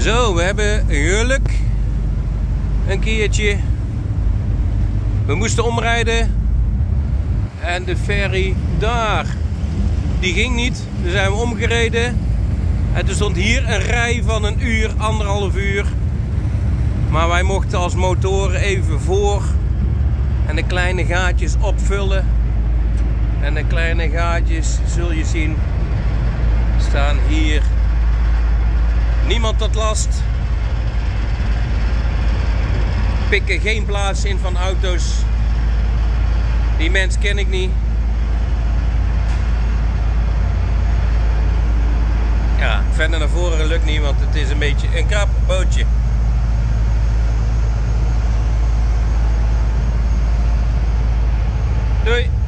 Zo, we hebben geluk. Een keertje. We moesten omrijden. En de ferry daar, die ging niet. Dus zijn we omgereden. En er stond hier een rij van een uur, anderhalf uur. Maar wij mochten als motoren even voor. En de kleine gaatjes opvullen. En de kleine gaatjes, zul je zien, staan hier. Niemand tot last. Pikken geen plaats in van auto's. Die mens ken ik niet. Ja, verder naar voren lukt niet, want het is een beetje een krap bootje. Doei!